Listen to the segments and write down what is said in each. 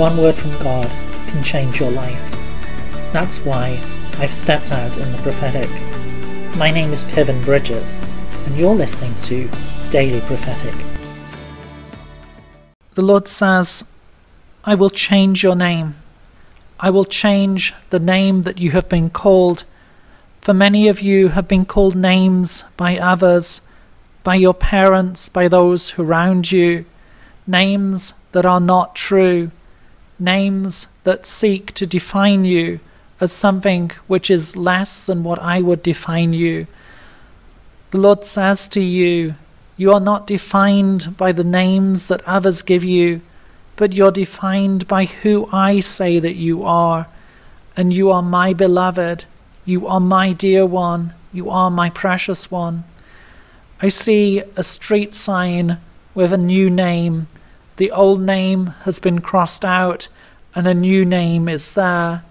one word from God can change your life. That's why I've stepped out in the prophetic. My name is Kevin Bridges, and you're listening to Daily Prophetic. The Lord says, I will change your name. I will change the name that you have been called. For many of you have been called names by others, by your parents, by those who round you, names that are not true, names that seek to define you as something which is less than what I would define you. The Lord says to you, You are not defined by the names that others give you, but you're defined by who I say that you are. And you are my beloved, you are my dear one, you are my precious one. I see a street sign with a new name. The old name has been crossed out, and a new name is there.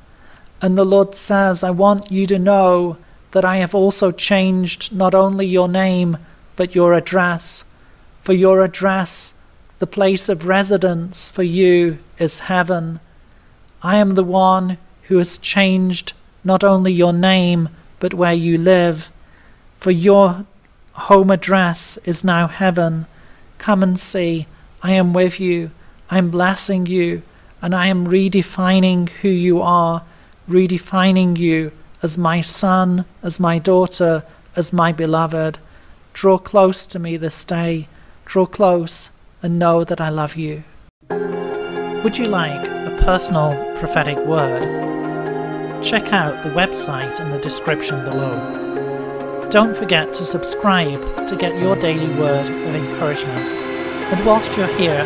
And the Lord says, I want you to know that I have also changed not only your name, but your address. For your address, the place of residence for you is heaven. I am the one who has changed not only your name, but where you live. For your home address is now heaven. Come and see. I am with you. I am blessing you. And I am redefining who you are, redefining you as my son, as my daughter, as my beloved. Draw close to me this day. Draw close and know that I love you. Would you like a personal prophetic word? Check out the website in the description below. Don't forget to subscribe to get your daily word of encouragement. And whilst you're here,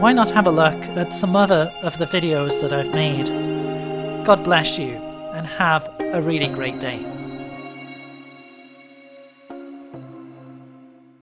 why not have a look at some other of the videos that I've made? God bless you and have a really great day.